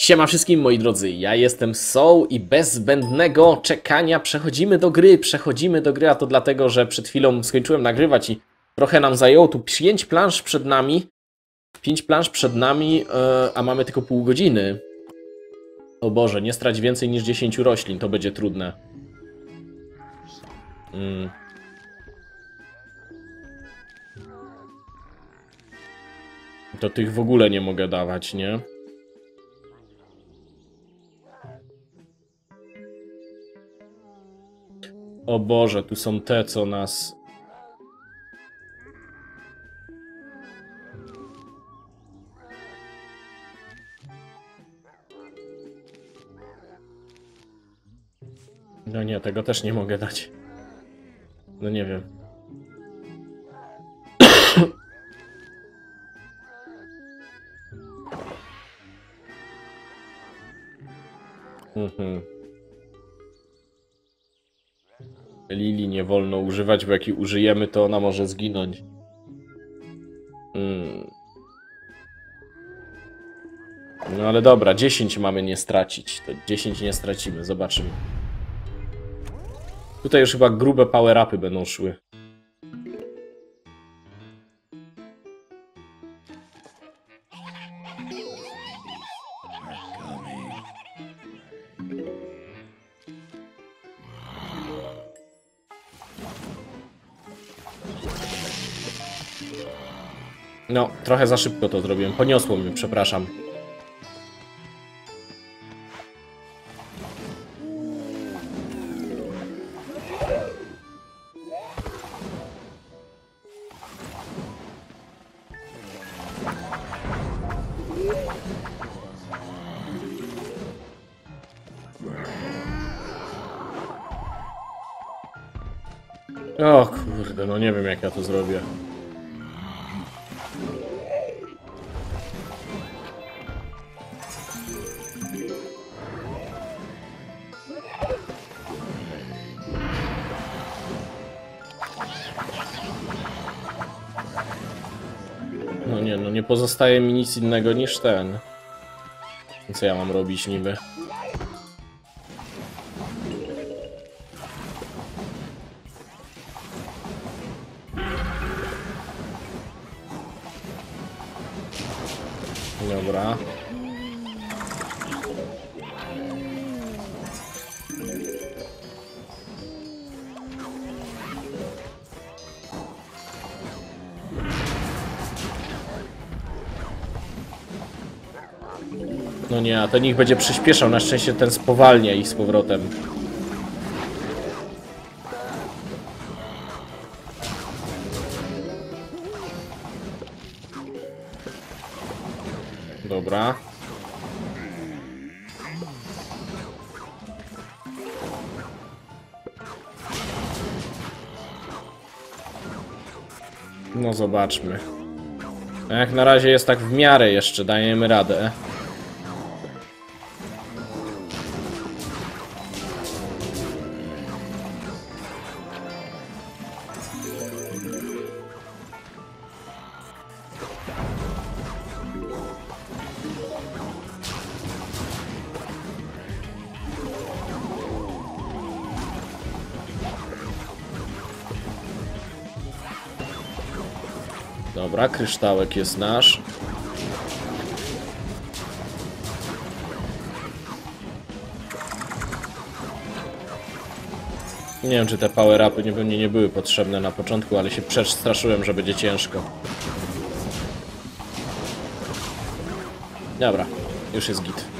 Siema wszystkim moi drodzy, ja jestem Soul i bez zbędnego czekania przechodzimy do gry, przechodzimy do gry, a to dlatego, że przed chwilą skończyłem nagrywać i trochę nam zajęło tu 5 plansz przed nami, 5 plansz przed nami, e, a mamy tylko pół godziny. O Boże, nie strać więcej niż 10 roślin, to będzie trudne. Mm. To tych w ogóle nie mogę dawać, nie? O Boże, tu są te, co nas... No nie, tego też nie mogę dać. No nie wiem. Mhm. Lili nie wolno używać, bo jak jej użyjemy, to ona może zginąć. Mm. No ale dobra, 10 mamy nie stracić. To 10 nie stracimy, zobaczymy. Tutaj już chyba grube power-upy będą szły. No, trochę za szybko to zrobiłem. Poniosło mnie, przepraszam. Pozostaje mi nic innego niż ten. Co ja mam robić niby? Dobra. Nie, a ten ich będzie przyspieszał, na szczęście ten spowalnia ich z powrotem. Dobra. No zobaczmy. Jak na razie jest tak w miarę jeszcze, dajemy radę. Dobra, kryształek jest nasz. Nie wiem, czy te power-upy nie, pewnie nie były potrzebne na początku, ale się przestraszyłem, że będzie ciężko. Dobra, już jest git.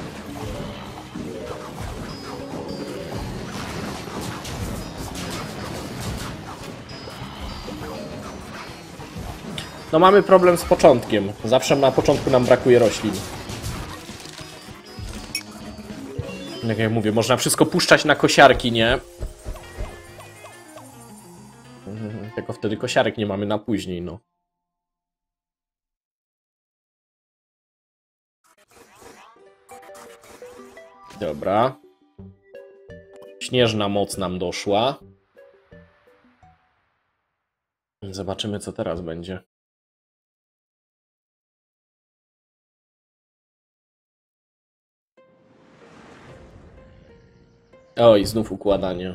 No mamy problem z początkiem. Zawsze na początku nam brakuje roślin. Jak ja mówię, można wszystko puszczać na kosiarki, nie? Mhm, Tylko wtedy kosiarek nie mamy na później, no. Dobra. Śnieżna moc nam doszła. Zobaczymy, co teraz będzie. Oj, znów układanie.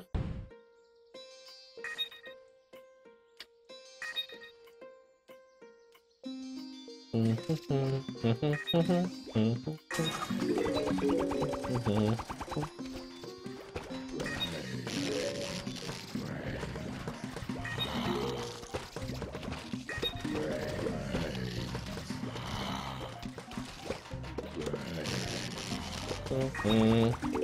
Mhm.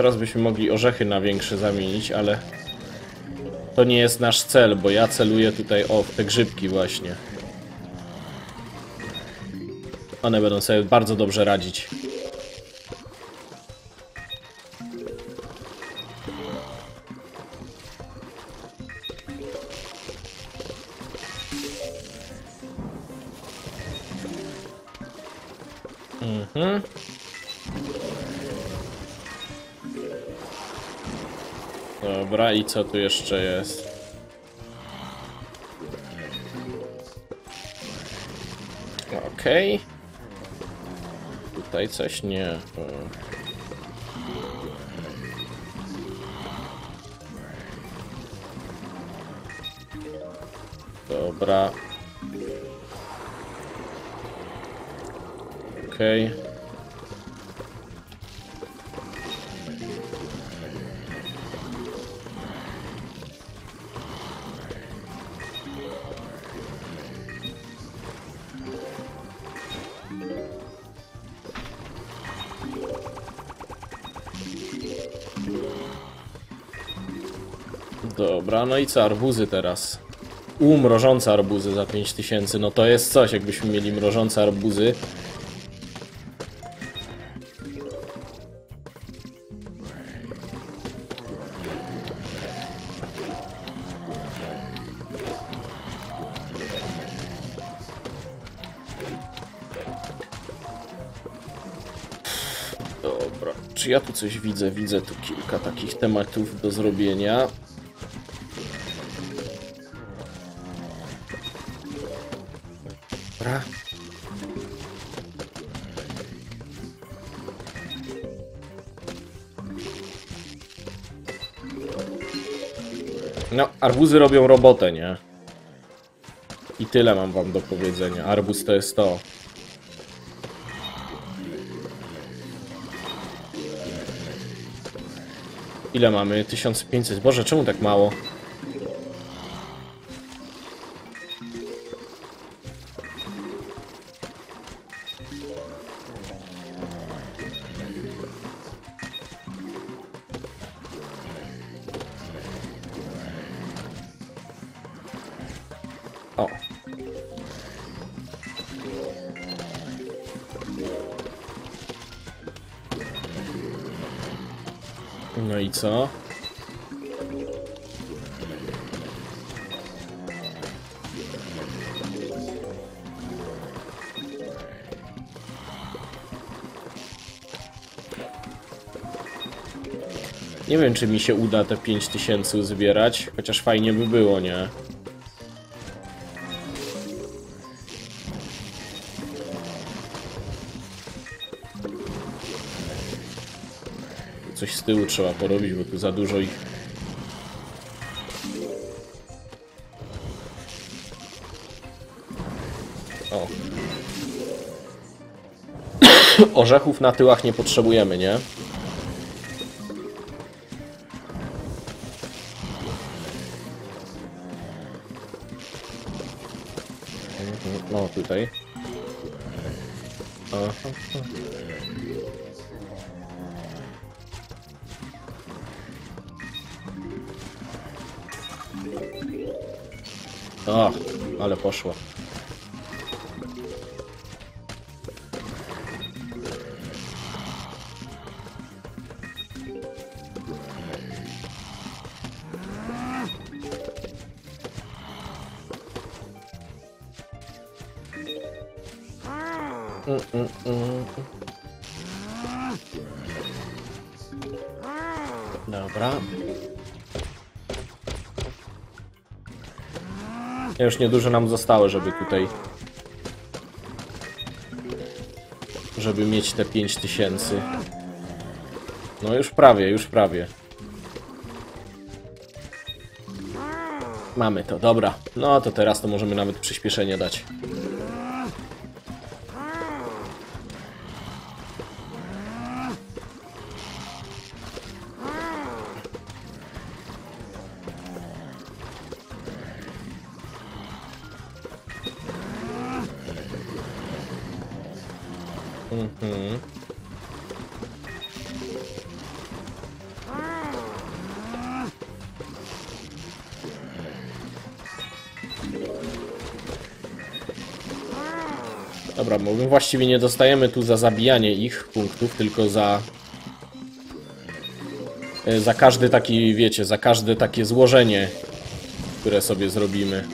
Teraz byśmy mogli orzechy na większe zamienić, ale to nie jest nasz cel, bo ja celuję tutaj o te grzybki właśnie. One będą sobie bardzo dobrze radzić. I co tu jeszcze jest? Okej. Tutaj coś nie. Dobra. Okej. Dobra, no i co, arbuzy teraz? U, mrożące arbuzy za 5000, no to jest coś, jakbyśmy mieli mrożące arbuzy. Dobra, czy ja tu coś widzę? Widzę tu kilka takich tematów do zrobienia. Dobra. No, arbuzy robią robotę, nie? I tyle mam wam do powiedzenia. Arbuz to jest to. Ile mamy? 1500. Boże, czemu tak mało? No i co? Nie wiem, czy mi się uda te 5000 uzbierać, chociaż fajnie by było, nie? Z tyłu trzeba porobić, bo tu za dużo ich. O. Orzechów na tyłach nie potrzebujemy, nie? Mhm, No, tutaj. Aha. O, ale poszło. Już niedużo nam zostało, żeby tutaj... Żeby mieć te 5000. No już prawie, już prawie. Mamy to, dobra. No to teraz to możemy nawet przyspieszenie dać. Właściwie nie dostajemy tu za zabijanie ich punktów, tylko za... e, Za każdy taki, wiecie, za każde takie złożenie, które sobie zrobimy.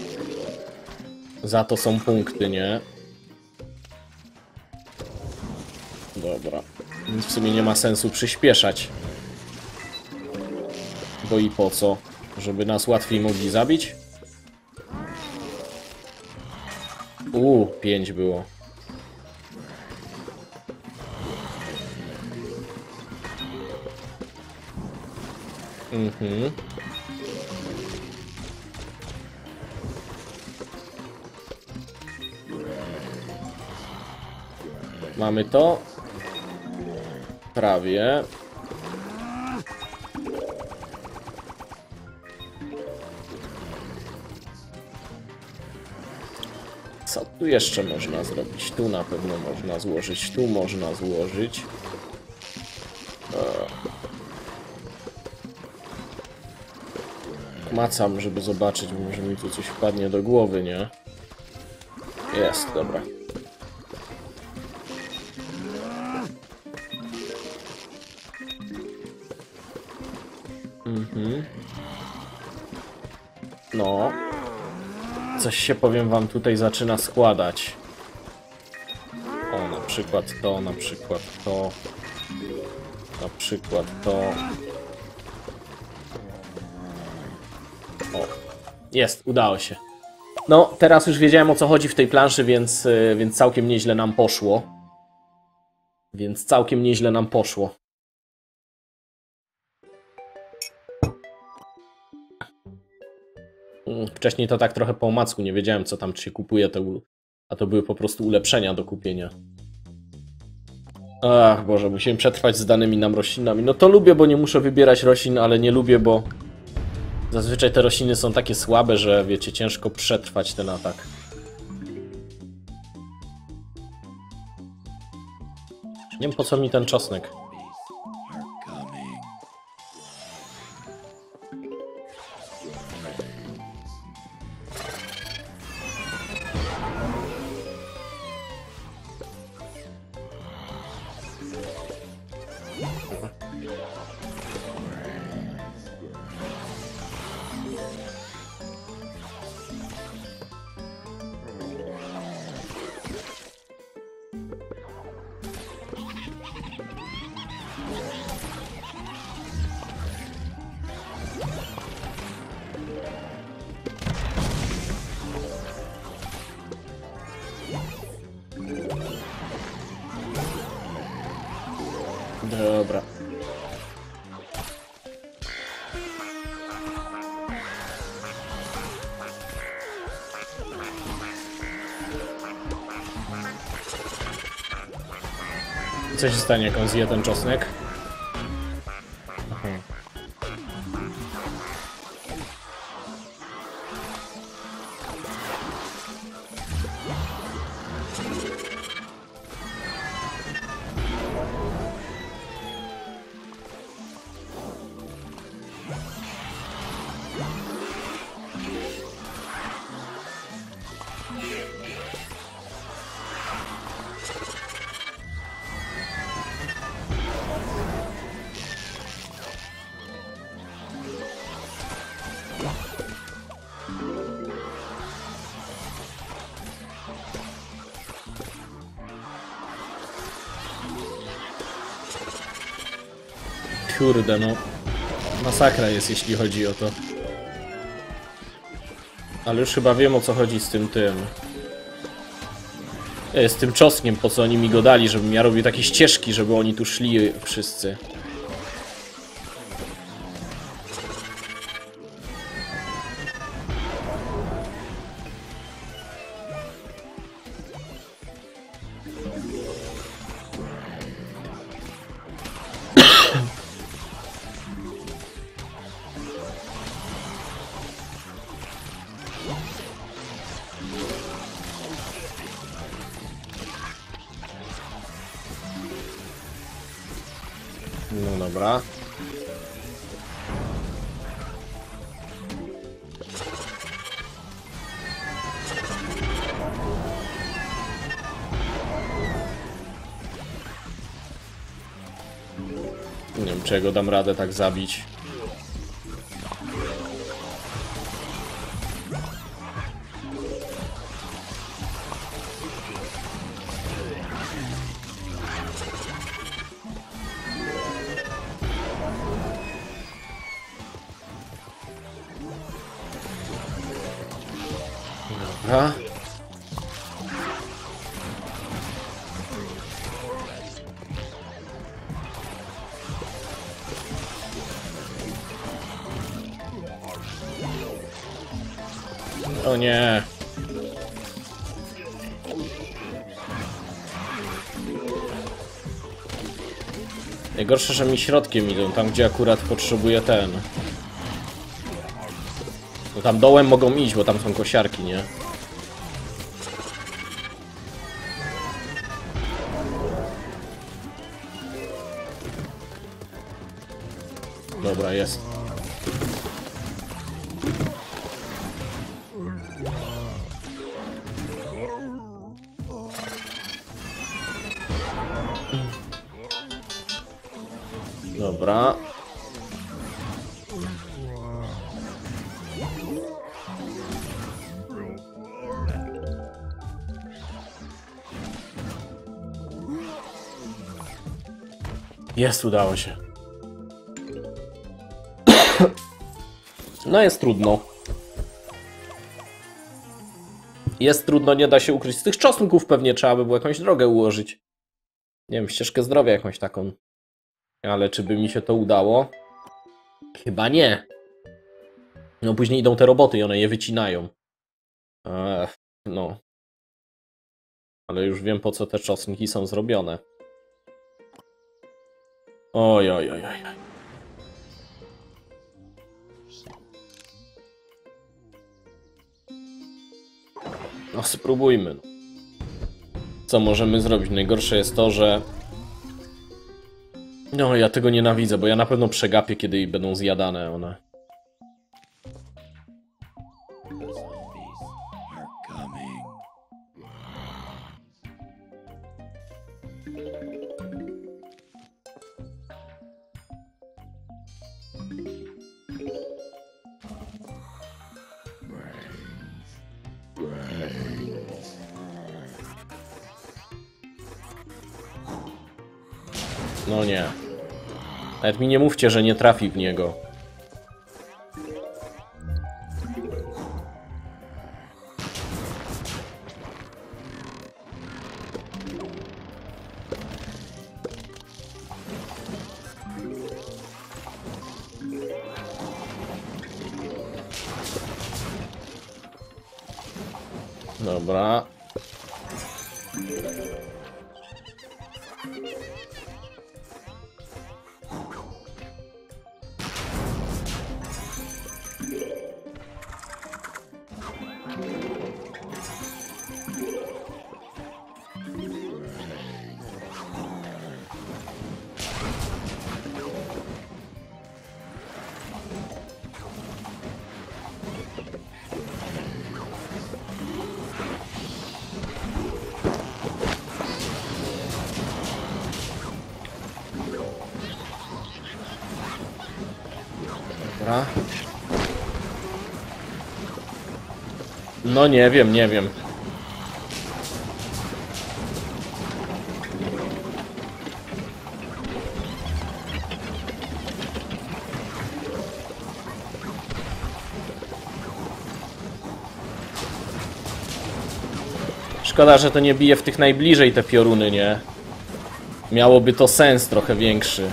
Za to są punkty, nie? Dobra. Więc w sumie nie ma sensu przyspieszać. Bo i po co? Żeby nas łatwiej mogli zabić? Uuu, pięć było. Mhm. Mamy to. Prawie. Co tu jeszcze można zrobić? Tu na pewno można złożyć, tu można złożyć. Macam, żeby zobaczyć, bo może mi tu coś wpadnie do głowy, nie? Jest, dobra. Mhm. No. Coś się, powiem wam, tutaj zaczyna składać. O, na przykład to, na przykład to. Na przykład to. Jest, udało się. No, teraz już wiedziałem o co chodzi w tej planszy, więc, y, więc całkiem nieźle nam poszło. Więc całkiem nieźle nam poszło. Mm, Wcześniej to tak trochę po omacku, nie wiedziałem co tam, się kupuje, to, a to były po prostu ulepszenia do kupienia. Ach, Boże, musimy przetrwać z danymi nam roślinami. No to lubię, bo nie muszę wybierać roślin, ale nie lubię, bo zazwyczaj te rośliny są takie słabe, że wiecie, ciężko przetrwać ten atak. Nie wiem po co mi ten czosnek. Co się stanie, jak on zje ten czosnek? Mhm. Kurde, no. Masakra jest, jeśli chodzi o to. Ale już chyba wiem, o co chodzi z tym tym. E, Z tym czosnkiem, po co oni mi go dali, żebym ja robił takie ścieżki, żeby oni tu szli wszyscy. Czego dam radę tak zabić. Dobra. O nie. Najgorsze, że mi środkiem idą, tam gdzie akurat potrzebuję ten. No tam dołem mogą iść, bo tam są kosiarki, nie? Dobra. Jest, udało się. No jest trudno. Jest trudno, nie da się ukryć. Z tych czosnków pewnie trzeba by było jakąś drogę ułożyć. Nie wiem, ścieżkę zdrowia jakąś taką. Ale czy by mi się to udało? Chyba nie. No później idą te roboty i one je wycinają. Ech, no. Ale już wiem po co te czosnki są zrobione. Oj, oj, oj, oj. No spróbujmy. Co możemy zrobić? Najgorsze jest to, że... No, ja tego nienawidzę, bo ja na pewno przegapię, kiedy będą zjadane one. Nawet mi nie mówcie, że nie trafi w niego. Dobra. Dobra. No nie wiem, nie wiem. Szkoda, że to nie bije w tych najbliżej te pioruny, nie? Miałoby to sens trochę większy.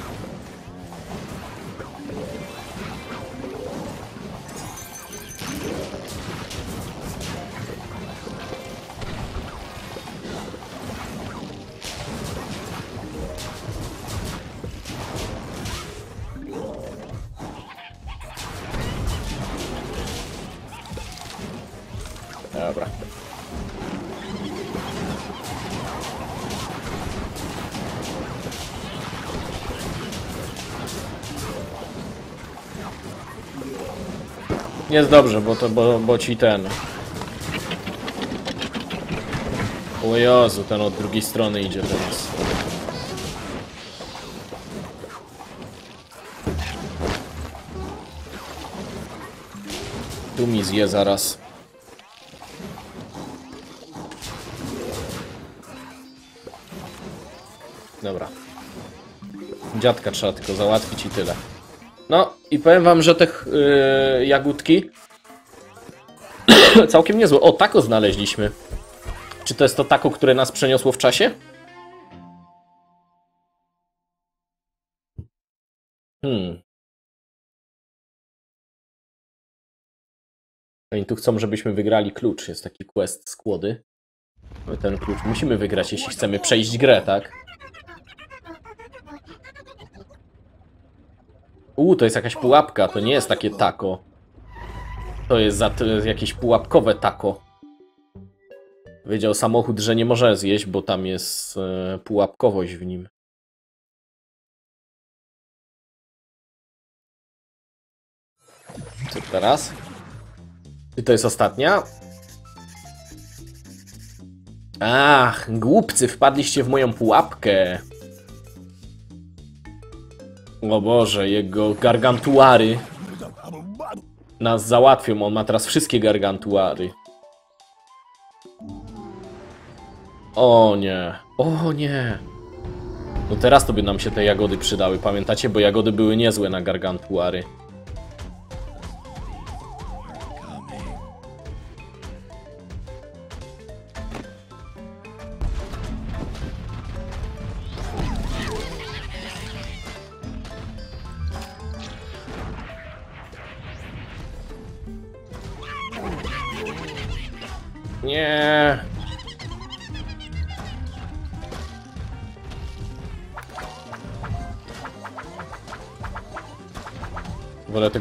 Jest dobrze, bo to, bo, bo ci ten... O Jezu, ten od drugiej strony idzie teraz. Tu mi zje zaraz. Dziadka trzeba tylko załatwić i tyle. No i powiem wam, że te yy, jagódki całkiem niezłe. O, tako znaleźliśmy. Czy to jest to tako, które nas przeniosło w czasie? Hmm. Oni tu chcą, żebyśmy wygrali klucz. Jest taki quest skłody. My ten klucz musimy wygrać, jeśli chcemy przejść grę, tak? U, to jest jakaś pułapka, to nie jest takie tako. To jest, za, jakieś pułapkowe tako. Wiedział samochód, że nie może zjeść, bo tam jest e, pułapkowość w nim. Co teraz? Czy to jest ostatnia? Ach, głupcy, wpadliście w moją pułapkę. O Boże, jego gargantuary nas załatwią. On ma teraz wszystkie gargantuary. O nie, o nie. No teraz to by nam się te jagody przydały, pamiętacie? Bo jagody były niezłe na gargantuary.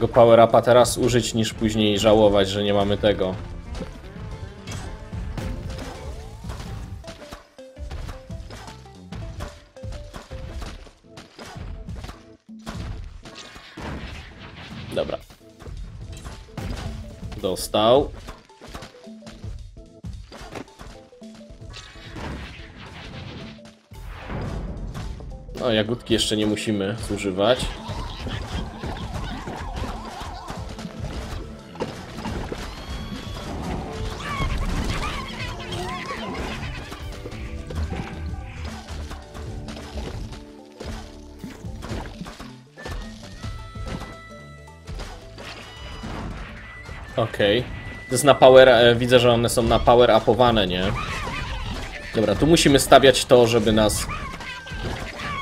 Tego power upa teraz użyć niż później żałować, że nie mamy tego. Dobra. Dostał. No, jagódki jeszcze nie musimy zużywać. Okej. To jest na power... E, widzę, że one są na power upowane, nie? Dobra, tu musimy stawiać to, żeby nas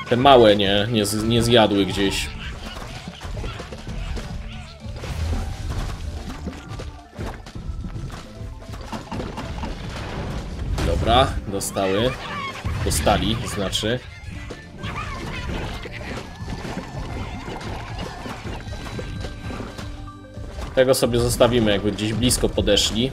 te małe nie, nie, nie zjadły gdzieś. Dobra, dostały. Dostali, znaczy. Tego sobie zostawimy, jakby gdzieś blisko podeszli.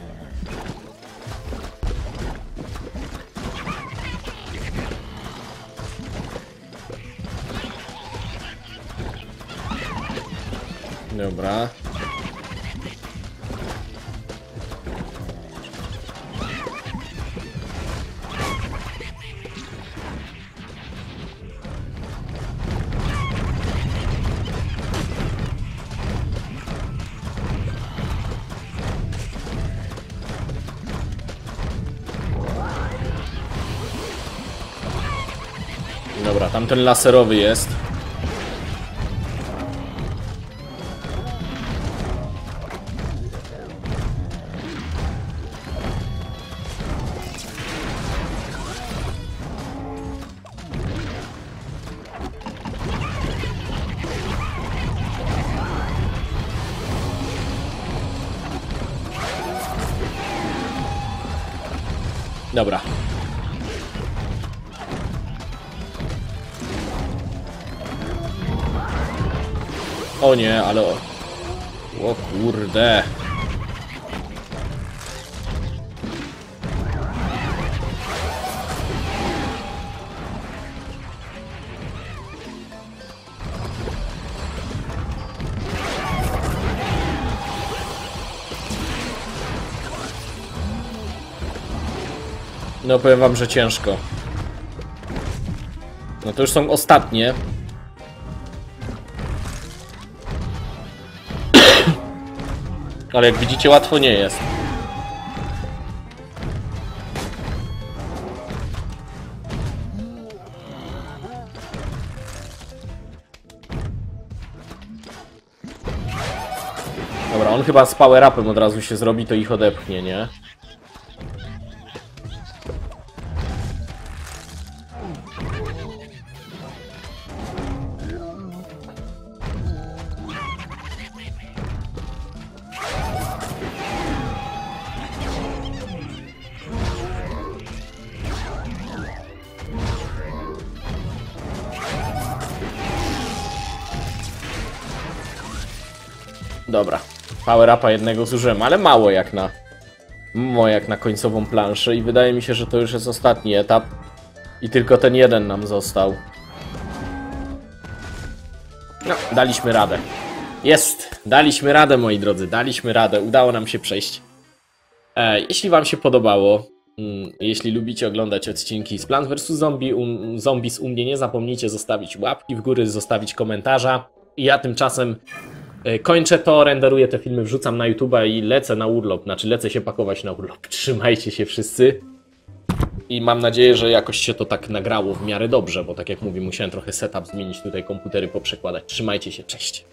Tamten laserowy jest. O nie, ale... O, kurde. No powiem wam, że ciężko. No to już są ostatnie. Ale jak widzicie, łatwo nie jest. Dobra, on chyba z power upem od razu się zrobi, to ich odepchnie, nie? Dobra. Power upa jednego zużyłem, ale mało jak na. Mało jak na końcową planszę i wydaje mi się, że to już jest ostatni etap. I tylko ten jeden nam został. No, daliśmy radę. Jest! Daliśmy radę, moi drodzy, daliśmy radę. Udało nam się przejść. E, jeśli wam się podobało, mm, jeśli lubicie oglądać odcinki z Plants vs. Zombie, um, Zombies u mnie, nie zapomnijcie zostawić łapki w górę, zostawić komentarza. Ja tymczasem Kończę to, renderuję te filmy, wrzucam na YouTube'a i lecę na urlop. Znaczy, lecę się pakować na urlop. Trzymajcie się wszyscy. I mam nadzieję, że jakoś się to tak nagrało w miarę dobrze, bo tak jak mówię, musiałem trochę setup zmienić tutaj, komputery poprzekładać. Trzymajcie się, cześć.